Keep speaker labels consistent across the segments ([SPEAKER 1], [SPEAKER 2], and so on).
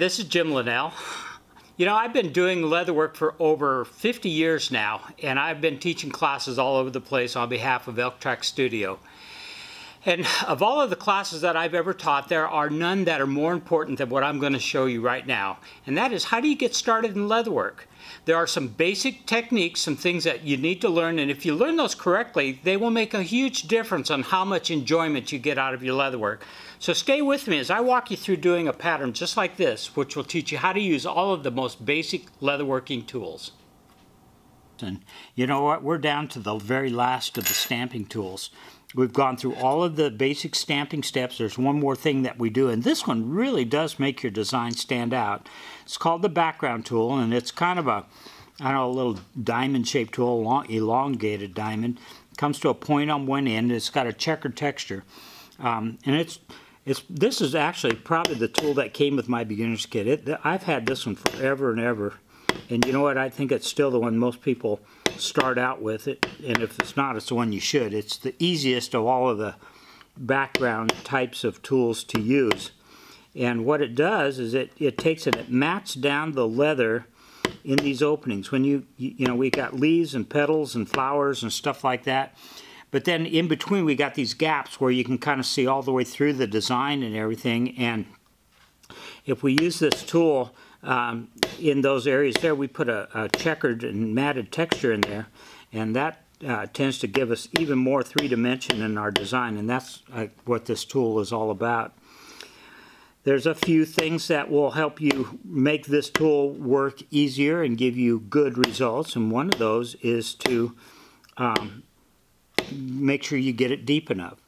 [SPEAKER 1] Hi, this is Jim Linnell. You know, I've been doing leatherwork for over 50 years now, and I've been teaching classes all over the place on behalf of Elktracks Studio. And of all of the classes that I've ever taught, there are none that are more important than what I'm going to show you right now. And that is how do you get started in leatherwork? There are some basic techniques, some things that you need to learn, and if you learn those correctly, they will make a huge difference on how much enjoyment you get out of your leatherwork. So stay with me as I walk you through doing a pattern just like this, which will teach you how to use all of the most basic leatherworking tools. And you know what, we're down to the very last of the stamping tools. We've gone through all of the basic stamping steps. There's one more thing that we do, and this one really does make your design stand out. It's called the background tool, and it's kind of a, I know, a little diamond-shaped tool, long, elongated diamond. It comes to a point on one end. It's got a checkered texture, um, and it's it's this is actually probably the tool that came with my beginner's kit. It, I've had this one forever and ever, and you know what? I think it's still the one most people start out with it, and if it's not, it's the one you should. It's the easiest of all of the background types of tools to use. And what it does is it, it takes and it mats down the leather in these openings. When you, you, know, we got leaves and petals and flowers and stuff like that. But then in between we got these gaps where you can kind of see all the way through the design and everything. And if we use this tool, um, in those areas there, we put a, a, checkered and matted texture in there, and that uh, tends to give us even more three dimension in our design, and that's uh, what this tool is all about. There's a few things that will help you make this tool work easier and give you good results, and one of those is to um, make sure you get it deep enough.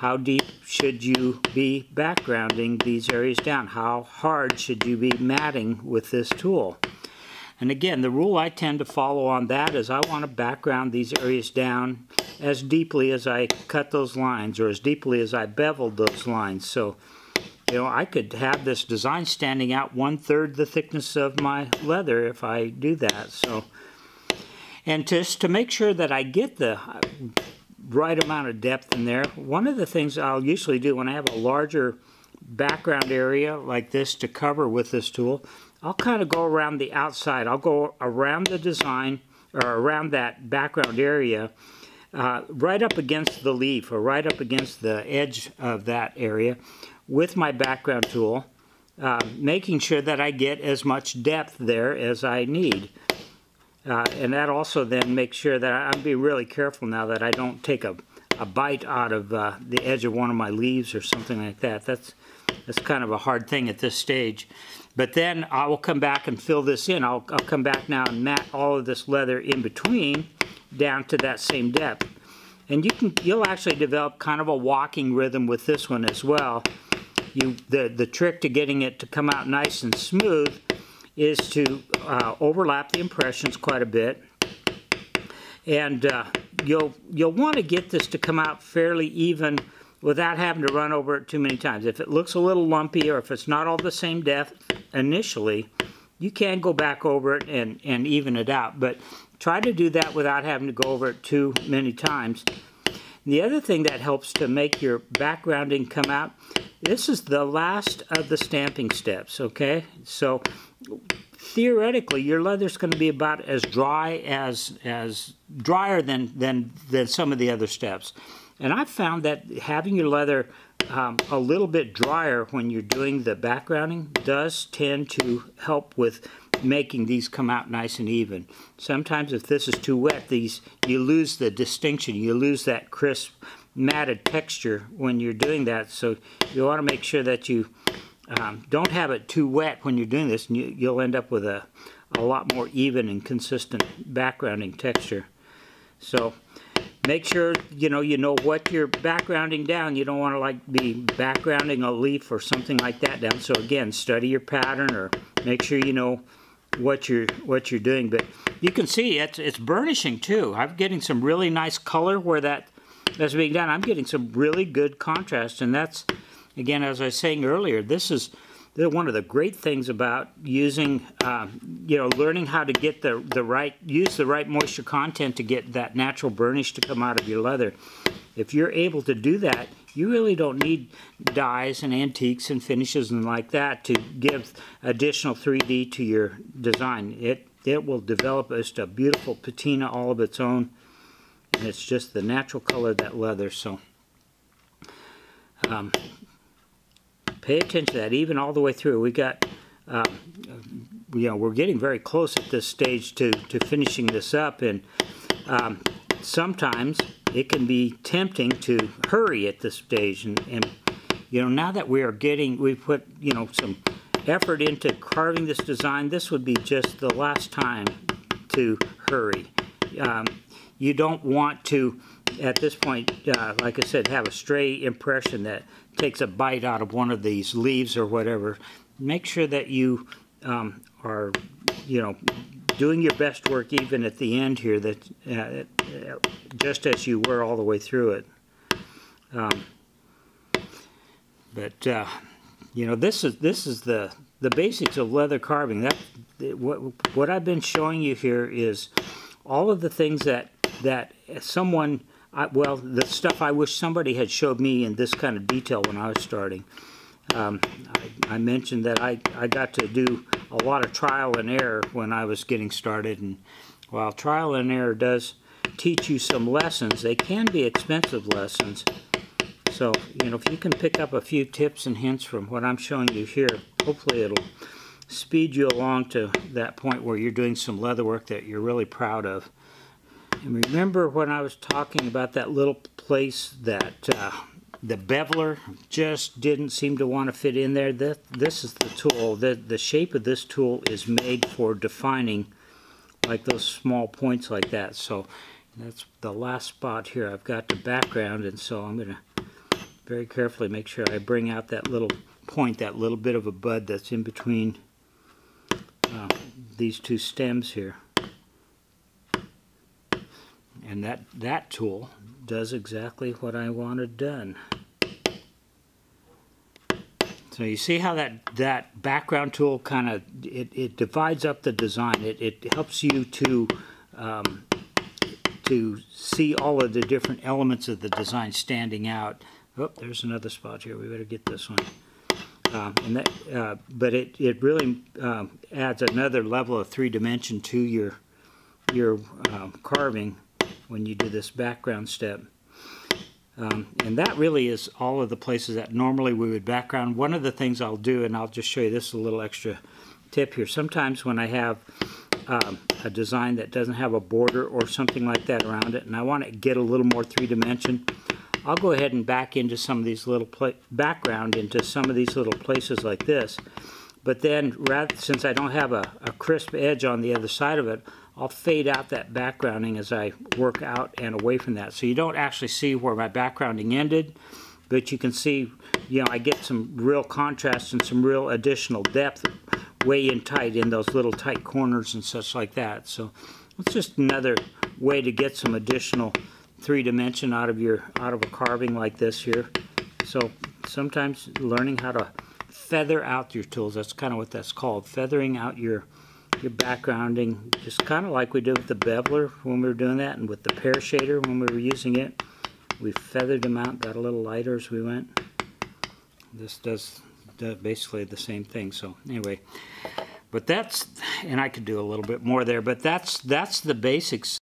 [SPEAKER 1] How deep should you be backgrounding these areas down? How hard should you be matting with this tool? And again, the rule I tend to follow on that is I want to background these areas down as deeply as I cut those lines or as deeply as I beveled those lines. So, you know, I could have this design standing out one-third the thickness of my leather if I do that. So, and just to make sure that I get the right amount of depth in there. One of the things I'll usually do when I have a larger background area like this to cover with this tool, I'll kind of go around the outside. I'll go around the design or around that background area uh, right up against the leaf or right up against the edge of that area with my background tool, uh, making sure that I get as much depth there as I need. Uh, and that also then makes sure that I'm being really careful now that I don't take a, a bite out of uh, the edge of one of my leaves or something like that. That's, that's kind of a hard thing at this stage. But then I will come back and fill this in. I'll, I'll come back now and mat all of this leather in between down to that same depth. And you can, you'll actually develop kind of a walking rhythm with this one as well. You, the, the trick to getting it to come out nice and smooth is to uh, overlap the impressions quite a bit. And uh, you'll, you'll want to get this to come out fairly even without having to run over it too many times. If it looks a little lumpy or if it's not all the same depth initially, you can go back over it and, and even it out. But try to do that without having to go over it too many times. And the other thing that helps to make your backgrounding come out, this is the last of the stamping steps, okay? So theoretically your leather's going to be about as dry as as drier than than than some of the other steps and I've found that having your leather um, a little bit drier when you're doing the backgrounding does tend to help with making these come out nice and even. Sometimes if this is too wet, these you lose the distinction, you lose that crisp matted texture when you're doing that. So you want to make sure that you um, don't have it too wet when you're doing this, and you, you'll end up with a, a lot more even and consistent backgrounding texture. So make sure you know you know what you're backgrounding down. You don't want to like be backgrounding a leaf or something like that down. So again, study your pattern or make sure you know what you're what you're doing. But you can see it's it's burnishing too. I'm getting some really nice color where that that's being done. I'm getting some really good contrast, and that's again, as I was saying earlier, this is one of the great things about using, uh, you know, learning how to get the, the right, use the right moisture content to get that natural burnish to come out of your leather. If you're able to do that, you really don't need dyes and antiques and finishes and like that to give additional 3D to your design. It, it will develop just a beautiful patina all of its own. And it's just the natural color of that leather. So um, pay attention to that even all the way through. We got, uh, you know, we're getting very close at this stage to, to finishing this up. And um, sometimes it can be tempting to hurry at this stage. And, and, you know, now that we are getting, we put, you know, some effort into carving this design, this would be just the last time to hurry. Um, you don't want to, at this point, uh, like I said, have a stray impression that takes a bite out of one of these leaves or whatever. Make sure that you um, are, you know, doing your best work even at the end here, that uh, just as you were all the way through it. Um, but uh, you know, this is this is the the basics of leather carving. That what what I've been showing you here is all of the things that that someone, I, well, the stuff I wish somebody had showed me in this kind of detail when I was starting. Um, I, I, mentioned that I, I got to do a lot of trial and error when I was getting started. And while trial and error does teach you some lessons, they can be expensive lessons. So, you know, if you can pick up a few tips and hints from what I'm showing you here, hopefully it'll speed you along to that point where you're doing some leather work that you're really proud of. And remember when I was talking about that little place that uh, the beveler just didn't seem to want to fit in there? That, this is the tool. The, the shape of this tool is made for defining like those small points like that. So that's the last spot here. I've got the background and so I'm going to very carefully make sure I bring out that little point, that little bit of a bud that's in between uh, these two stems here. And that, that tool does exactly what I wanted done. So you see how that, that background tool kind of, it, it divides up the design. It, it helps you to, um, to see all of the different elements of the design standing out. Oh, there's another spot here. We better get this one. Um, and that, uh, but it, it really um, adds another level of three dimension to your, your um, carving when you do this background step. Um, and that really is all of the places that normally we would background. One of the things I'll do, and I'll just show you this a little extra tip here. Sometimes when I have um, a design that doesn't have a border or something like that around it, and I want to get a little more three dimension, I'll go ahead and back into some of these little background into some of these little places like this. But then, rather, since I don't have a, a crisp edge on the other side of it, I'll fade out that backgrounding as I work out and away from that. So you don't actually see where my backgrounding ended, but you can see, you know, I get some real contrast and some real additional depth way in tight in those little tight corners and such like that. So it's just another way to get some additional three dimension out of your out of a carving like this here. So sometimes learning how to feather out your tools, that's kind of what that's called, feathering out your your backgrounding, just kind of like we did with the beveler when we were doing that, and with the pear shader when we were using it. We feathered them out, got a little lighter as we went. This does, basically the same thing. So anyway, but that's, and I could do a little bit more there, but that's that's the basics